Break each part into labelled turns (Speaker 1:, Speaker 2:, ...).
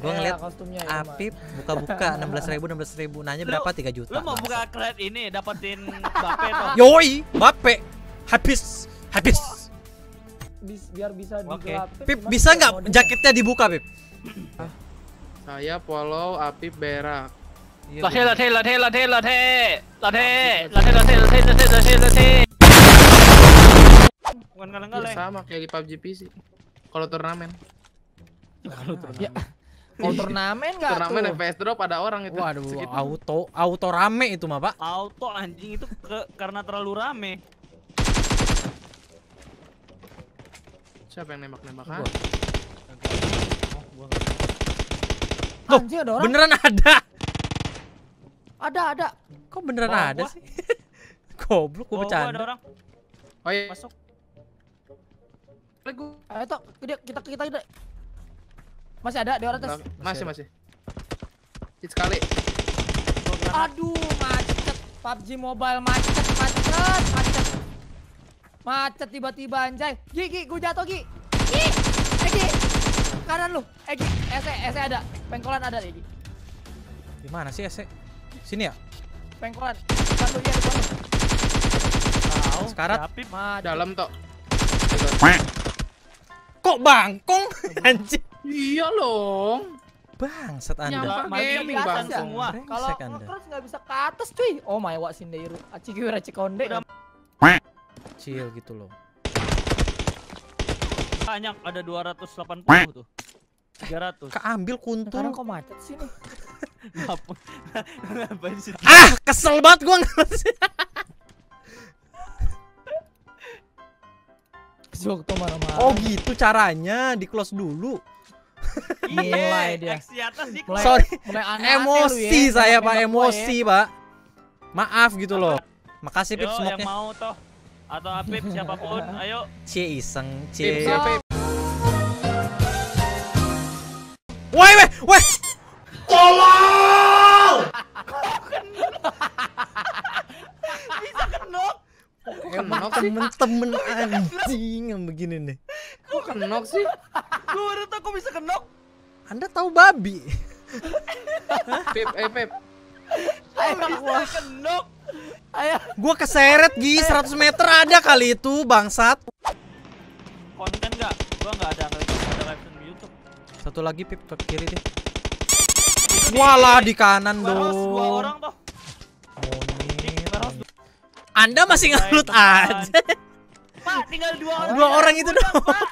Speaker 1: Gua
Speaker 2: Eh,
Speaker 1: ngeliat
Speaker 2: kostumnya ya,
Speaker 1: Apip buka-buka 16 ribu 16 ribu nanya
Speaker 3: Lu-
Speaker 1: berapa 3 juta.
Speaker 3: Lu mau buka crate ini dapetin Bape tuh.
Speaker 1: Yoi, Bape. Habis, habis.
Speaker 2: Bis- biar bisa
Speaker 3: Oke.
Speaker 2: digelapin.
Speaker 1: Pip bisa nggak jaketnya dibuka, Pip?
Speaker 4: Saya follow Apip berak.
Speaker 1: Iya,
Speaker 3: Lathe lathe lathe lathe lathe lathe lathe lathe lathe lathe lathe lathe. Bukan
Speaker 4: Ya,
Speaker 3: kaleng-kaleng.
Speaker 4: sama kayak di PUBG PC. Kalau turnamen,
Speaker 2: Ya. Mau turnamen nggak
Speaker 4: turnamen
Speaker 2: tuh?
Speaker 4: FPS drop ada orang itu.
Speaker 1: Waduh,
Speaker 4: Segitu.
Speaker 1: auto auto rame itu mah, Pak.
Speaker 3: Auto anjing itu ke- karena terlalu rame.
Speaker 4: Siapa yang nembak-nembak?
Speaker 3: Oh,
Speaker 1: Loh,
Speaker 2: Anjing ada orang.
Speaker 1: Beneran ada.
Speaker 2: Ada ada.
Speaker 1: Kok beneran
Speaker 3: Bawah
Speaker 1: ada
Speaker 3: gua.
Speaker 1: sih? Goblok, gua
Speaker 3: Oh, gua ada
Speaker 1: bercanda.
Speaker 3: orang
Speaker 4: Oh iya.
Speaker 3: masuk.
Speaker 4: Gua-
Speaker 2: Ayo kita kita kita. Masih ada di orang atas.
Speaker 4: Masih masih. Hit sekali.
Speaker 2: Aduh, macet. PUBG Mobile macet, macet, macet. Macet tiba-tiba anjay. Gi, Gi, gua jatuh Gi. Gi, eh Gi. Kanan lu. Eh Gi, ese, ese ada. Pengkolan ada Gi.
Speaker 1: Di mana sih, Ese? Sini ya?
Speaker 2: Pengkolan. Depan lu ya, depan lu.
Speaker 3: Tahu.
Speaker 1: Sekarat.
Speaker 4: Dalam tok.
Speaker 1: Kok bangkong? Anjing.
Speaker 4: Iya loh.
Speaker 1: Bangsat Anda.
Speaker 4: Gaming
Speaker 2: atas
Speaker 4: bang.
Speaker 3: semua.
Speaker 2: Kalau ngecross nggak bisa ke atas cuy. Oh my wa sindeiru. Aci kira cikonde.
Speaker 3: Udah.
Speaker 1: Kecil gitu loh.
Speaker 3: banyak ada 280 tuh. 300.
Speaker 1: Keambil kuntul.
Speaker 2: Sekarang kok macet sih nih?
Speaker 3: Ngapa? Ngapain sih?
Speaker 1: Ah, kesel banget gua ngeliat
Speaker 2: Waktu marah-marah.
Speaker 1: Oh gitu caranya, di close dulu.
Speaker 2: Mulai dia.
Speaker 3: Iya, X di atas di
Speaker 2: Mulai-
Speaker 1: Sorry,
Speaker 2: mulai aneh-aneh lu
Speaker 1: emosi
Speaker 2: ya,
Speaker 1: saya pak, emosi pak. Maaf gitu loh. Makasih Pip
Speaker 3: yang
Speaker 1: smoke-nya.
Speaker 3: mau toh atau Apip siapa pun, ayo.
Speaker 1: Cie iseng, cie.
Speaker 4: Pip?
Speaker 1: Woi, woi, woi.
Speaker 3: Bisa kenok.
Speaker 4: Kenok sih?
Speaker 1: Temen-temen anjing yang begini nih.
Speaker 4: Kok kenok sih?
Speaker 3: Gua baru tau kok bisa kenok.
Speaker 1: Anda tahu babi?
Speaker 4: Pip, eh Pip.
Speaker 3: Kok bisa kenok.
Speaker 2: Ayo.
Speaker 1: Gua keseret Gi, 100 meter ada kali itu, bangsat.
Speaker 3: Konten enggak? Gua enggak ada ada live di YouTube.
Speaker 1: Satu lagi Pip ke kiri deh. Walah di kanan dong.
Speaker 3: dua orang. Warehouse
Speaker 1: Anda masih ngelut aja.
Speaker 3: Pak, tinggal dua orang.
Speaker 1: Dua orang itu doang.
Speaker 3: Pak.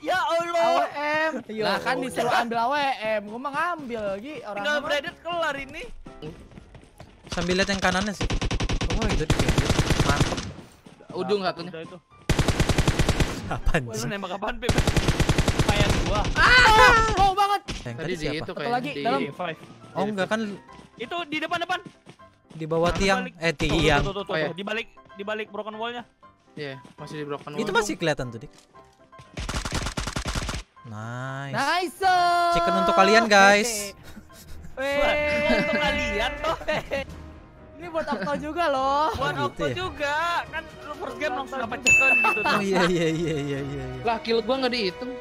Speaker 3: Ya Allah.
Speaker 2: AWM. Lah kan disuruh ambil AWM. Gua mah ngambil lagi orang
Speaker 3: Tinggal. Reddit kelar ini.
Speaker 1: Sambil lihat yang kanannya sih. Oh itu dia. Mantap.
Speaker 4: Ujung satunya.
Speaker 3: Udah itu.
Speaker 1: Apaan
Speaker 3: Wah, lu
Speaker 1: sih?
Speaker 3: nembak apaan, Pip? Lumayan gua.
Speaker 2: Low banget.
Speaker 1: Yang
Speaker 4: Tadi di
Speaker 1: siapa?
Speaker 4: itu
Speaker 2: Satu
Speaker 4: kayak
Speaker 2: lagi,
Speaker 4: di
Speaker 2: dalam.
Speaker 1: Oh enggak kan
Speaker 3: Itu di depan-depan.
Speaker 1: di bawah
Speaker 3: Nah,
Speaker 1: tiang
Speaker 3: balik.
Speaker 1: eh
Speaker 3: Tuh,
Speaker 1: tiang.
Speaker 3: Tuh, tuh, tuh,
Speaker 4: Oh, iya.
Speaker 3: tuh. Di balik di balik broken wall-nya.
Speaker 4: Iya, masih di broken
Speaker 1: Itu
Speaker 4: wall.
Speaker 1: masih kelihatan tuh, Dik. Nice.
Speaker 2: Nice.
Speaker 1: Chicken untuk kalian, guys.
Speaker 2: Weh.
Speaker 3: Untuk kalian toh.
Speaker 2: Ini buat Okto juga loh.
Speaker 3: Buat
Speaker 1: gitu
Speaker 3: Okto
Speaker 1: ya?
Speaker 3: juga. Kan lu first game langsung dapat chicken gitu
Speaker 1: Oh iya iya iya iya iya. iya.
Speaker 4: Lah kill gua nggak dihitung.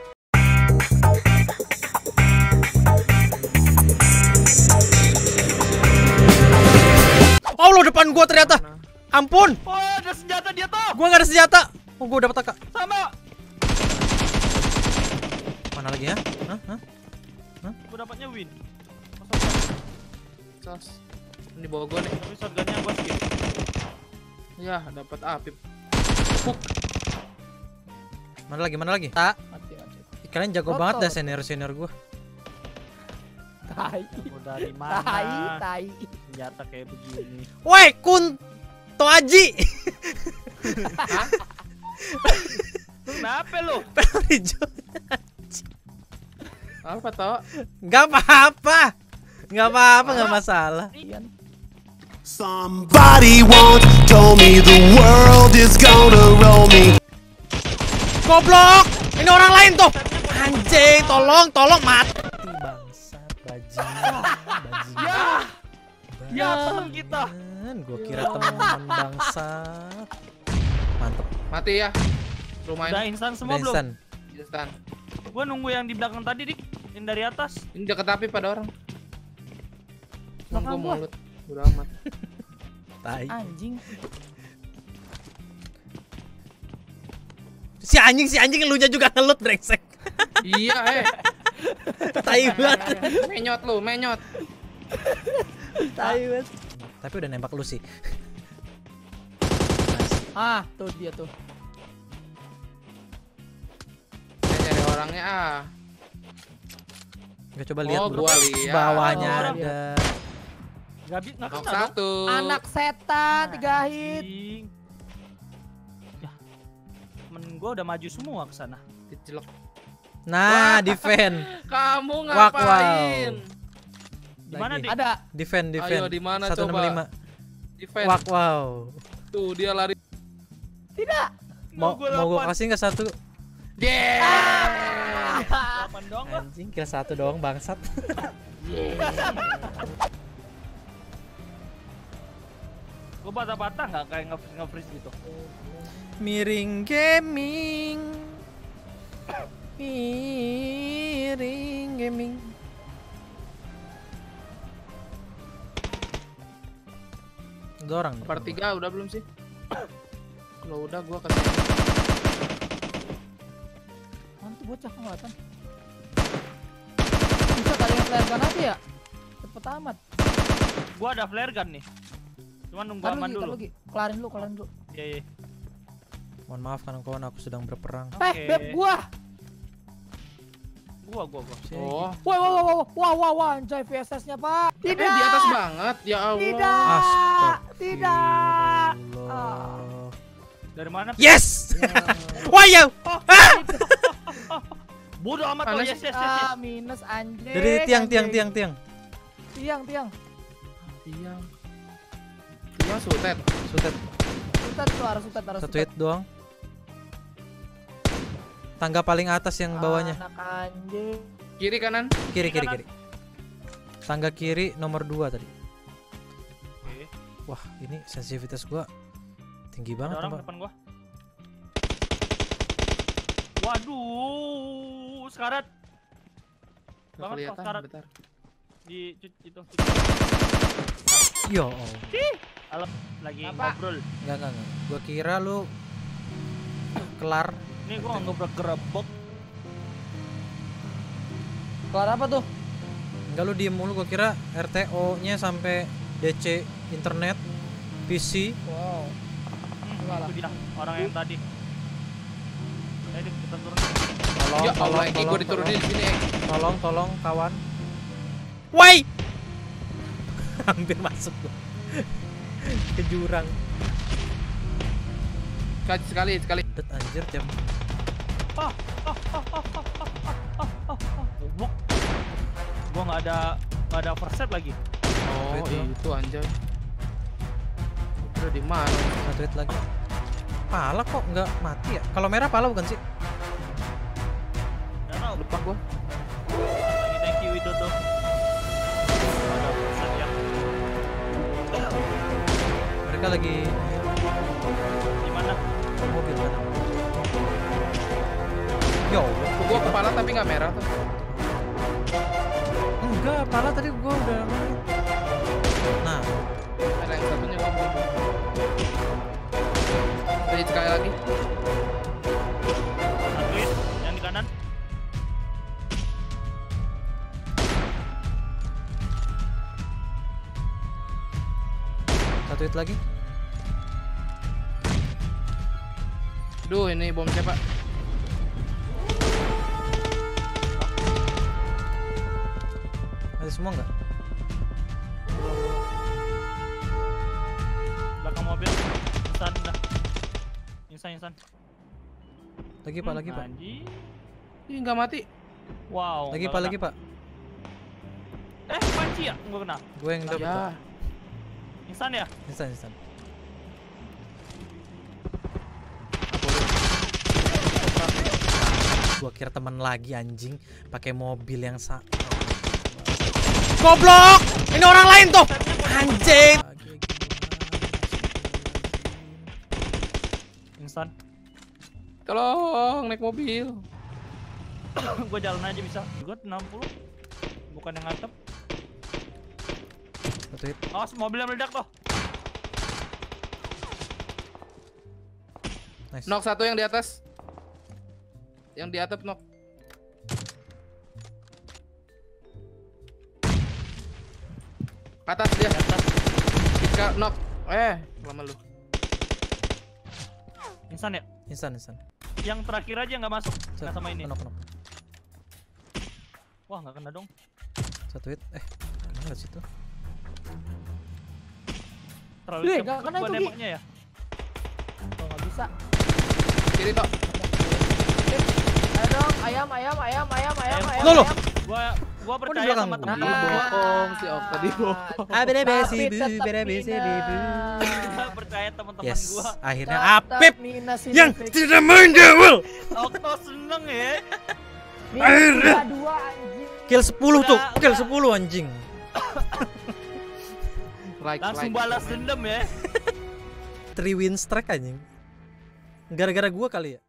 Speaker 1: Allah depan gua ternyata. Ampun,
Speaker 3: Oh, ada senjata dia toh.
Speaker 1: gua nggak ada senjata. Oh, gua dapat AK.
Speaker 3: Sama.
Speaker 1: Mana lagi ya? Hah? Hah?
Speaker 3: Gua dapatnya win.
Speaker 4: Sos. Ini di bawah gua nih.
Speaker 3: Tapi shotgunnya gua skip.
Speaker 4: Ya, dapat Apip.
Speaker 1: Mana lagi? Mana lagi? Tak.
Speaker 2: Mati,
Speaker 1: Kalian jago
Speaker 2: Roto.
Speaker 1: banget dah senior-senior gua.
Speaker 2: Tai.
Speaker 3: Gua dari
Speaker 2: Tai,
Speaker 3: mana?
Speaker 2: tai.
Speaker 3: Senjata kayak begini.
Speaker 1: Woi, Kun Toaji.
Speaker 3: Kenapa lu?
Speaker 1: Perijo.
Speaker 4: Apa toh?
Speaker 1: Gak apa-apa. Gak apa-apa, gak masalah.
Speaker 5: Somebody once told me the world is gonna roll me.
Speaker 1: Goblok! Ini orang lain tuh. Anjing, tolong, tolong mati bangsat bajingan. Bajingan.
Speaker 3: Ya, temen kita.
Speaker 1: Gua kira teman bangsat. Mantep.
Speaker 4: Mati ya. Lumayan
Speaker 3: Udah instan semua
Speaker 1: Udah
Speaker 3: belum?
Speaker 1: instan.
Speaker 4: instan.
Speaker 3: Gua nunggu yang di belakang tadi, Dik. Ini dari atas.
Speaker 4: Ini dekat api pada orang. Gua. mulut. Udah amat.
Speaker 1: Tai.
Speaker 2: Anjing.
Speaker 1: Si anjing si anjing lu juga ngelut brengsek.
Speaker 4: iya, eh.
Speaker 1: Tai banget.
Speaker 4: Menyot lu, menyot.
Speaker 1: Tai banget. Tapi udah nembak lu sih.
Speaker 2: Ah, tuh dia tuh.
Speaker 4: Saya nyari orangnya ah.
Speaker 1: Gak coba lihat
Speaker 4: Oh, gua lihat.
Speaker 1: Bawahnya
Speaker 2: Oh,
Speaker 1: ada.
Speaker 3: Gak bisa nggak
Speaker 4: Knock
Speaker 3: kena
Speaker 4: satu.
Speaker 2: Anak setan tiga hit.
Speaker 3: Ya. Temen gua udah maju semua ke sana.
Speaker 1: Nah, defend.
Speaker 4: Kamu ngapain?
Speaker 3: Di mana. Dik?
Speaker 2: Ada.
Speaker 1: Defend, defend.
Speaker 4: Ayo, di mana
Speaker 1: 165.
Speaker 4: Defend.
Speaker 1: Wak, wow.
Speaker 4: Tuh dia lari.
Speaker 2: Tidak.
Speaker 1: Mau
Speaker 3: gua
Speaker 1: mau gua kasih nggak satu?
Speaker 4: Yeah.
Speaker 3: Doang gua.
Speaker 1: Anjing, kill satu doang bangsat.
Speaker 3: Gua bata-bata nggak kayak nge- nge-freeze gitu.
Speaker 1: Miring gaming. Miring gaming. Ada orang. nih.
Speaker 4: Part 3 udah belum sih? Kalau udah gua kasih.
Speaker 2: Mantu bocah kelihatan. Bisa kali yang flare gun aja ya? Cepet amat.
Speaker 3: Gua ada flare gun nih. Cuman nunggu aman
Speaker 2: lagi,
Speaker 3: dulu.
Speaker 2: lagi. Kelarin dulu, kelarin dulu.
Speaker 3: Iya, iya.
Speaker 1: Mohon maaf kawan-kawan aku sedang berperang.
Speaker 2: Eh,
Speaker 3: Oke.
Speaker 2: beb gua.
Speaker 3: Gua, gua, gua.
Speaker 4: Oh.
Speaker 2: Wah, wah, wah, wah, wah, wah, wah, anjay VSS-nya, Pak.
Speaker 4: Eh,
Speaker 2: Tidak.
Speaker 4: di atas banget. Ya Allah.
Speaker 2: Tidak. Tidak.
Speaker 1: Astagfirullah.
Speaker 3: Dari mana?
Speaker 1: Yes! Wah ya.
Speaker 3: Bodoh amat lo.
Speaker 4: Mana
Speaker 3: Yes, yes, yes, yes.
Speaker 2: Ah, minus anjing.
Speaker 1: Dari tiang tiang tiang tiang.
Speaker 2: Tiang, tiang.
Speaker 4: Tiang. Tiang sutet.
Speaker 1: Sutet
Speaker 2: Sutet tuh, arah sutet,
Speaker 1: satu
Speaker 2: sutet.
Speaker 1: hit doang. Tangga paling atas yang bawahnya.
Speaker 2: Anak anjing.
Speaker 4: Kiri kanan.
Speaker 1: Kiri kiri kiri. Tangga kiri nomor 2 tadi. Wah, ini sensitivitas gua tinggi
Speaker 3: Ada
Speaker 1: banget,
Speaker 3: orang
Speaker 1: Mbak.
Speaker 3: depan gua. Waduh, sekarat
Speaker 4: Gak
Speaker 3: Banget,
Speaker 4: kelihatan.
Speaker 3: Pak, sekarang.
Speaker 4: Bentar.
Speaker 3: di cut- itu.
Speaker 1: Yo, oh.
Speaker 3: Alam lagi
Speaker 2: Apa?
Speaker 3: ngobrol.
Speaker 1: Enggak, enggak, enggak. Gua kira lu kelar
Speaker 3: Ini gua ngobrol gerebek.
Speaker 2: Kelar apa tuh?
Speaker 1: Enggak lu diem mulu gua kira RTO-nya sampai DC internet PC
Speaker 2: Wow.
Speaker 3: Hmm, itu dia orang yang tadi. Ayo kita turun.
Speaker 1: tolong
Speaker 4: Ya
Speaker 1: tolong
Speaker 4: Allah, ini
Speaker 1: tolong,
Speaker 4: gua diturunin di sini.
Speaker 1: tolong tolong kawan Woi hampir masuk gua ke jurang
Speaker 4: Sekali sekali sekali.
Speaker 1: Det anjir jam
Speaker 3: Goblok. Gua nggak ada nggak ada first lagi.
Speaker 4: Oh,
Speaker 1: itu?
Speaker 4: itu anjay. Udah di mana?
Speaker 1: satu hit lagi pala kok nggak mati ya kalau merah pala bukan sih
Speaker 3: Nggak tahu.
Speaker 4: Lupa gua.
Speaker 3: Lagi thank you Widodo. Ya.
Speaker 1: mereka lagi
Speaker 3: Di mana?
Speaker 1: mobil mana yo
Speaker 4: Gua kepala tapi nggak merah tuh.
Speaker 1: enggak pala tadi gua udah nah
Speaker 4: Ada yang satunya belum. Jadi sekali lagi.
Speaker 3: Satu hit yang di kanan.
Speaker 1: satu hit lagi
Speaker 4: Duh, ini bom siapa?
Speaker 1: ada semua nggak
Speaker 3: mobil. Insan dah. Insan insan.
Speaker 1: lagi pak lagi pak
Speaker 3: Anjing.
Speaker 4: Ih, nggak mati.
Speaker 3: Wow.
Speaker 1: lagi pak lagi pak
Speaker 3: Eh, panci ya? Gua kena.
Speaker 1: gue yang dapet
Speaker 4: Ya.
Speaker 3: Insan ya?
Speaker 1: instan instan gua kira teman lagi anjing pakai mobil yang sa goblok ini orang lain tuh anjing
Speaker 4: Tolong naik mobil.
Speaker 3: gua jalan aja bisa. Gua 60. Bukan yang ngatep.
Speaker 1: Satu hit.
Speaker 3: Awas mobilnya meledak tuh.
Speaker 1: Nice.
Speaker 4: Knock satu yang di atas. Yang di atap knock. Atas dia. Kita knock. Eh, lama lu.
Speaker 3: Insan ya?
Speaker 1: Instan, instan.
Speaker 3: Yang terakhir aja nggak masuk. Nggak sama ini.
Speaker 1: Knock, knock.
Speaker 3: Wah nggak kena dong.
Speaker 1: Satu hit. Eh, kena nggak situ?
Speaker 3: Terlalu
Speaker 2: Wih,
Speaker 3: cepet
Speaker 2: nggak kena itu,
Speaker 3: nembaknya ya.
Speaker 2: Oh, nggak bisa.
Speaker 4: Kiri tok.
Speaker 2: Ayo dong, ayam, ayam, ayam, ayam, ayam,
Speaker 3: Eh,
Speaker 2: ayam.
Speaker 1: Loh, loh.
Speaker 2: ayam.
Speaker 3: Gua gua percaya sama temen gua.
Speaker 4: Bohong, si Okta di bohong.
Speaker 1: Sih,
Speaker 2: Tapi
Speaker 1: bu, beda sih, bu.
Speaker 3: Percaya teman-teman
Speaker 1: Yes,
Speaker 3: gua.
Speaker 1: akhirnya Apip yang tidak main duel.
Speaker 3: Okto seneng ya.
Speaker 1: Akhirnya.
Speaker 2: dua, dua, anjing.
Speaker 1: Kill 10 tuh,
Speaker 3: Udah,
Speaker 1: kill
Speaker 3: udah.
Speaker 1: 10 anjing.
Speaker 4: Like,
Speaker 3: Langsung
Speaker 4: like,
Speaker 3: balas dendam ya.
Speaker 1: 3 win streak anjing. Gara-gara gua kali ya.